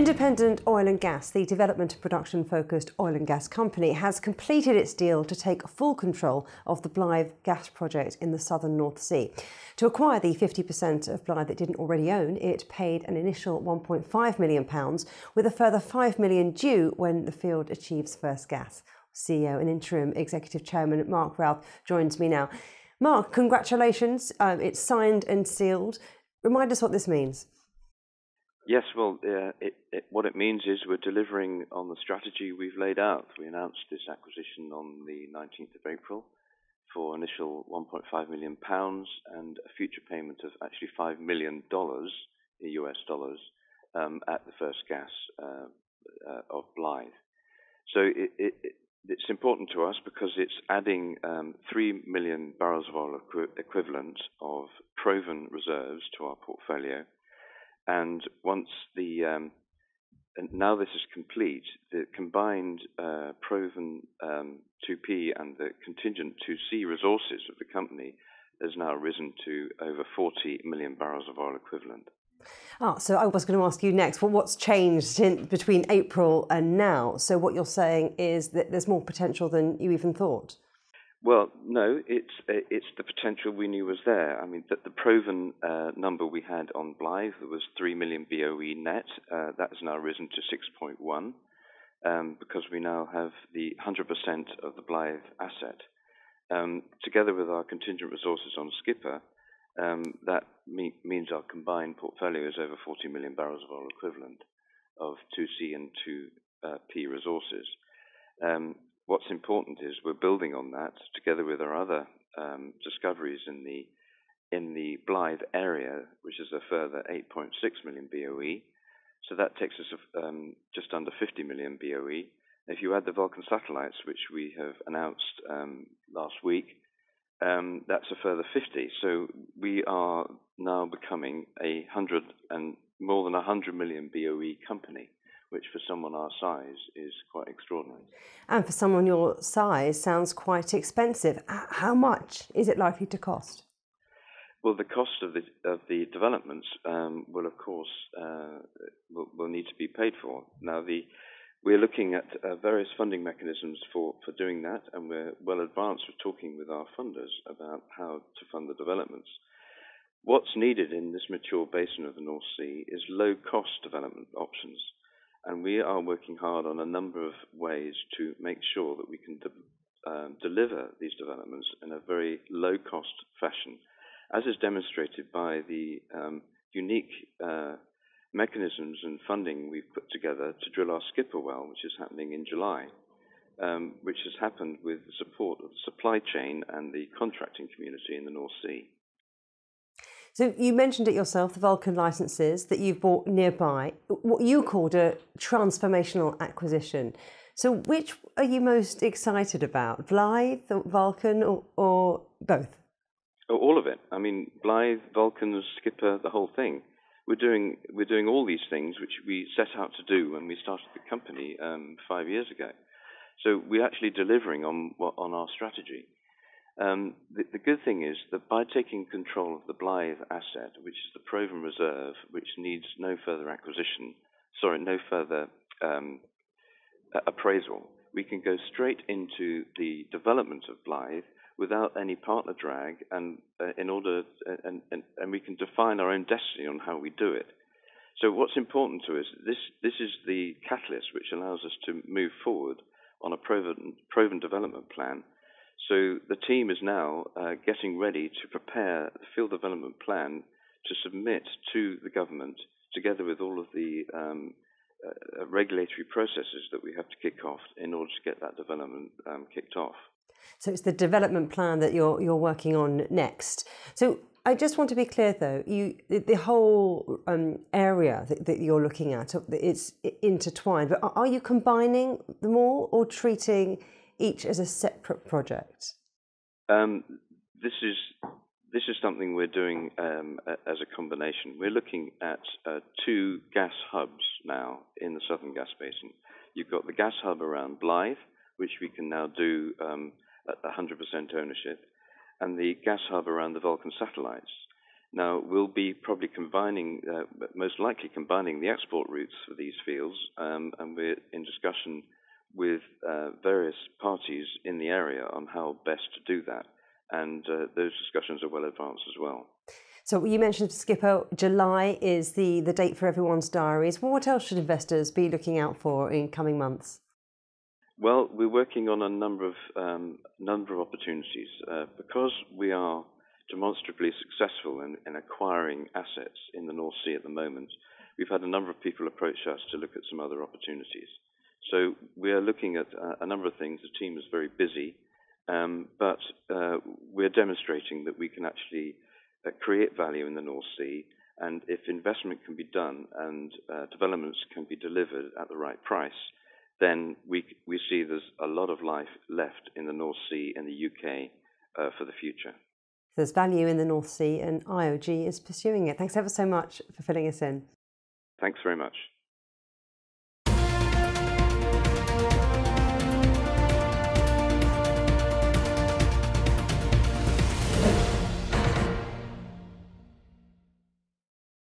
Independent Oil and Gas, the development and production focused oil and gas company, has completed its deal to take full control of the Blythe gas project in the southern North Sea. To acquire the 50% of Blythe it didn't already own, it paid an initial £1.5 million, with a further £5 million due when the field achieves first gas. CEO and interim executive chairman Mark Routh joins me now. Mark, congratulations. Um, it's signed and sealed. Remind us what this means. Yes, well, uh, it, it, what it means is we're delivering on the strategy we've laid out. We announced this acquisition on the 19th of April for initial 1.5 million pounds and a future payment of actually 5 million dollars, in US dollars, um, at the first gas uh, uh, of Blythe. So it, it, it's important to us because it's adding um, 3 million barrels of oil equi- equivalent of proven reserves to our portfolio and once the um, now this is complete, the combined uh, proven um, 2P and the contingent 2C resources of the company has now risen to over 40 million barrels of oil equivalent. Ah, so I was going to ask you next. Well, what's changed in, between April and now? So what you're saying is that there's more potential than you even thought. Well, no, it's it's the potential we knew was there. I mean, the, the proven uh, number we had on Blythe was three million BOE net. Uh, that has now risen to 6.1 um, because we now have the 100% of the Blythe asset. Um, together with our contingent resources on Skipper, um, that me- means our combined portfolio is over 40 million barrels of oil equivalent of 2C and 2P uh, resources. Um, what's important is we're building on that together with our other um, discoveries in the in the Blythe area, which is a further 8.6 million BOE. So that takes us um, just under 50 million BOE. If you add the Vulcan satellites, which we have announced um, last week, um, that's a further 50. So we are now becoming a hundred and more than a 100 million BOE company our size is quite extraordinary. And for someone your size sounds quite expensive. How much is it likely to cost? Well, the cost of the of the developments um, will, of course, uh, will, will, need to be paid for. Now, the we're looking at uh, various funding mechanisms for, for doing that, and we're well advanced with talking with our funders about how to fund the developments. What's needed in this mature basin of the North Sea is low cost development options and we are working hard on a number of ways to make sure that we can de- um, deliver these developments in a very low cost fashion, as is demonstrated by the um, unique uh, mechanisms and funding we've put together to drill our skipper well, which is happening in July, um, which has happened with the support of the supply chain and the contracting community in the North Sea. So you mentioned it yourself, the Vulcan licenses that you've bought nearby, what you called a transformational acquisition. So which are you most excited about, Blythe, Vulcan, or, or both? Oh, all of it. I mean, Blythe, Vulcan, Skipper, the whole thing. We're doing we're doing all these things which we set out to do when we started the company um, five years ago. So we're actually delivering on on our strategy. Um, the, the, good thing is that by taking control of the Blythe asset, which is the proven reserve, which needs no further acquisition, sorry, no further um, appraisal, we can go straight into the development of Blythe without any partner drag, and uh, in order, uh, and, and, and we can define our own destiny on how we do it. So what's important to us, this this is the catalyst which allows us to move forward on a proven, proven development plan so the team is now uh, getting ready to prepare the field development plan to submit to the government, together with all of the um, uh, regulatory processes that we have to kick off in order to get that development um, kicked off. So it's the development plan that you're you're working on next. So I just want to be clear, though, you the whole um, area that, that, you're looking at it's intertwined. But are you combining them all or treating each as a separate project? Um, this is this is something we're doing um, as a combination. We're looking at uh, two gas hubs now in the Southern Gas Basin. You've got the gas hub around Blythe, which we can now do um, at 100% ownership, and the gas hub around the Vulcan satellites. Now, we'll be probably combining, uh, most likely combining the export routes for these fields, um, and we're in discussion with uh, various parties in the area on how best to do that. And uh, those discussions are well advanced as well. So you mentioned, Skipper, July is the, the date for everyone's diaries. What else should investors be looking out for in coming months? Well, we're working on a number of um, number of opportunities uh, because we are demonstrably successful in, in, acquiring assets in the North Sea at the moment. We've had a number of people approach us to look at some other opportunities. So we are looking at a, number of things. The team is very busy, um, but uh, we're demonstrating that we can actually uh, create value in the North Sea. And if investment can be done and uh, developments can be delivered at the right price, then we, we see there's a lot of life left in the North Sea and the UK uh, for the future. There's value in the North Sea, and IOG is pursuing it. Thanks ever so much for filling us in. Thanks very much.